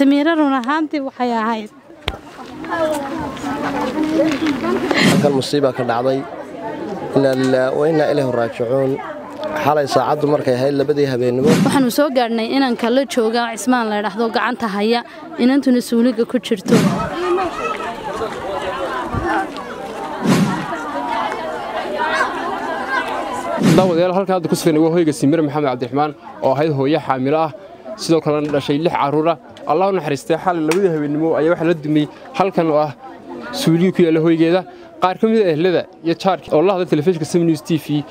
samiiro run ahaantii waxay ahayd. Halkan musiibaa ka dhacday inaa lilaah wa innaa ilayhi raajicuun xalay saacaddu markay ahayd labadii habeennimo waxaanu soo gaadhnay inanka la jooga cismaan la ydhaahdo gacanta haya inantuna suuliga ku jirto. Daawadayaal halkan hadda ku sugan waa hoyga simir maxamed cabdiraxmaan oo ahayd hooyo xaamilo ah sidoo kalena dhashay lix carruura allah u naxariistay xalay labadii habeennimo ayaa waxaa la dumay halkan oo ah suuliyi ku yaalla hoygeeda. Qaar ka mida ehlada iyo jaarka oo la hadla telefishinka sam news t v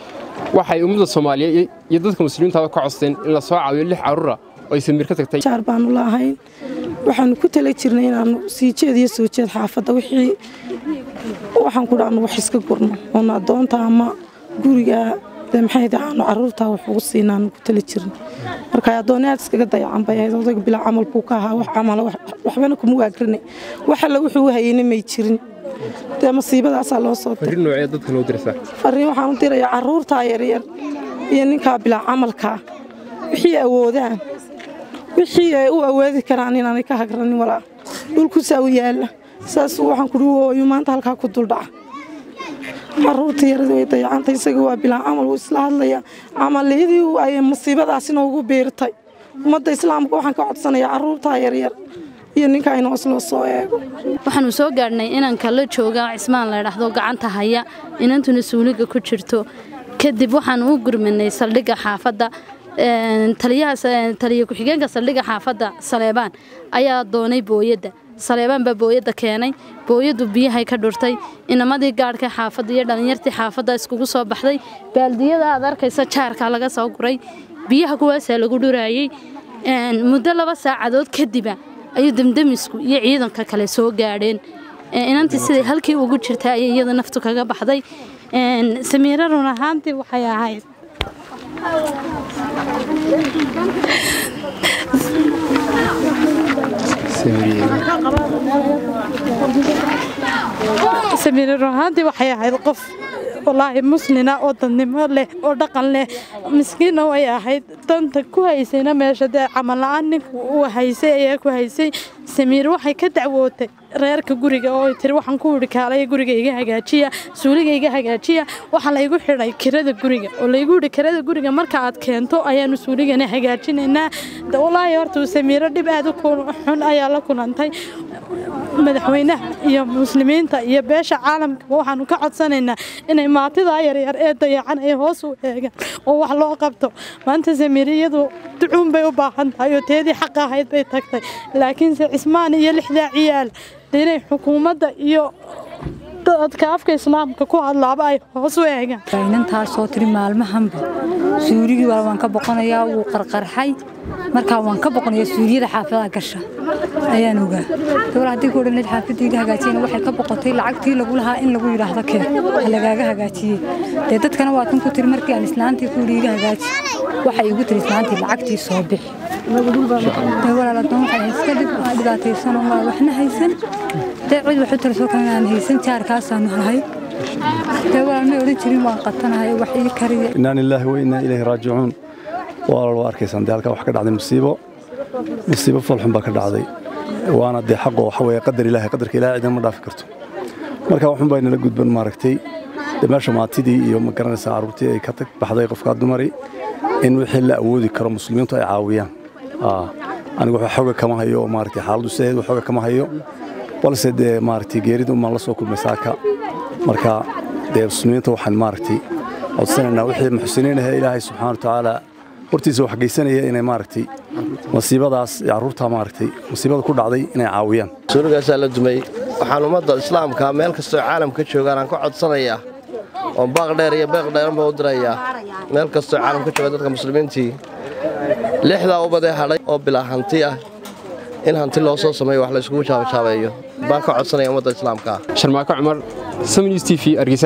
waxay ummadda soomaaliyeed iyo dadka muslimiintaaba ka codsteen in la soo caawiyo lix carruura oo ay samiir ka tagtay. Jaar baanu laahayn waxaanu ku tala jirnay inaannu sii jeed iyo soo jeed xaafadda wixii. Waxaan ku dhaanu wax iska gurno oona addoonta ama guriga maxay tahay aanu carruurtaa wax ugu siinaanu ku tala jirnay marka addoonni aad iskaga dayacan bay ahayd odayga bilaa camal buu ka ahaa wax camala waxbana kuma waagrinay wax alle wuxuu u hayeyna may jirin. Dee masiibadaasaa loo soo diray farriin noocee dadka loo dirsaa. farriin waxaan u dirayaa carruurtaa yaryar iyo ninkaa bilaa camalkaa wixii awoodaan. Wixii ay u awoodi karaan inaanay ka hagranin walaa. Dhulkusaa u yaalla. Saas waxaan kudhi hooyo maanta halkaa ku duldhaca carruurta yarada way dayacantay isaga waa bilaa camal wuu isla hadlayaa. Camaliyadii ay masiibadaasina ugu biirtay ummadda islaamka waxaan ka codsanayaa carruurtaa yaryar iyo ninkaa inoo isloo soo eego. Waxaanu soo gaadhnay inanka la jooga cismaan la ydhaahdo gacanta haya inantuna suuliga ku jirto. Kadib waxaanu u gurmanay saldhigga xaafadda taliya ku-xigeenka saldhigga xaafadda saleebaan. Ayaa doonay booyadda saleebaan baa booyadda keenay. Booyaddu biyahay ka dhurtay. Inamadii gaadhka xaafadda iyo dhallinyartii xaafadda iskugu soo baxday baaldiyada aad arkaysa jaarka laga soo guray. Biyaha kuwaasaa lagu dhuraayey muddo laba saacadood kadiba ayuu demdemisku iyo ciidanka kale soo gaadheen. Inantii siday halkii ugu jirta ayay iyada naftu kaga baxday. Samiiro run ahaantii waxay ahayd samiiro run ahaantii waxay ahayd qof walaahi muslina oo dadnimo leh oo dhaqan leh. Miskiinna way ahayd danta ku haysayna meesha dee camalla'aan ninku uu haysay ayaa ku haysay. Samiir waxay ka dacwootay reerka guriga oo tiri waxaan ku idhi kaalaya guriga iga hagaajiya suuliga iga hagaajiya. Waxaa laygu xidhay kirada guriga oo laygu yidhi kirada guriga marka aad keento ayaanu suuligana hagaajinaynaa walaahi horta samiiro dhib aad u xun ayaa la kulantay. Madaxweynaha iyo muslimiinta iyo beesha caalamka waxaanu ka codsanaynaa inay maatidaa yaryar ee dayacan ay hoos u eegaan oo wax loo qabto. Maanta samiir iyadu ducuun bay u baahan tahay oo teedii xaqa ahayd bay tagtay. Laakiinse cismaan iyo lixdaa ciyaal inay xukuumadda iyo dadka afka islaamka ku hadlaaba ay hoos u eegaan inantaasoo tiri maalmahanba suurigii waa waan ka boqonayaa wuu qarqarxay. Markaa waan ka boqonayaa suuriyada xaafadaha gasha ayaan ogaa. Dowla haddii ku odhan xaafaddiiga hagaajiyana waxay ka boqotay lacagtii lagu lahaa in lagu yidhaahdo keen ha lagaaga hagaajiyey. Dee dadkana waa tan ku tiri markii aan islaantii ku yidhi hagaaji waxay igu tiri islaantii lacagtii soo bixi. Dee walaaladoon waxay iska dhib dhibaataysanoo waa waxna haysan dee cid waxu tarsoo kalena aan haysan jaarkaasaanu hahay dee walaal may odhan jirin waan qatanahay wax ii kariya innaa lilaahi wa innaa ilayhi raajicuun. Walaal waa arkaysaan dee halkaa wax ka dhacday musiibo. Musiibo foolxun baa ka dhacday. Waana dee xaqoo waxa weeye qadar ilaahay qadarka ilaahay cidina ma dhaafi karto. Marka waxun baa inala gudban maaragtay. Dee meesha maatidii iyo ma garanaysaa carruurtii ay ka tag baxday qofkaa dumari in wixii la awoodi karo muslimiintu ay caawiyaan. Anigu waxa xooga kama hayo oo maaragtay xaaladdu sideed wax xooga kama hayo balse dee maaragtay geerida umaan la soo kulmay saaka marka dee muslimiinta waxaan maaragtay codsanaynaa wixii muxsiniinaha ilaahay subxaana wa tacaala hortiisa wax geysanaya inay maaragtay masiibadaas carruurtaa maaragtay masiibada ku dhacday inay caawiyaan. Suuligaasaa la dumay. Waxaan ummadda islaamka meel kastoo caalamka joogaan aan ka codsanayaa oo baaq dheer iyo beeq dheeranba u dirayaa meel kastoo caalamka jooga dadka muslimiintii lixdaa ubadee hadhay oo bilaa hanti ah in hanti loo soo sameeyo wax layskugu jaabajaabeeyo baan ka codsanaya ummadda islaamka. Sharmaako cumar sam news t v argeysa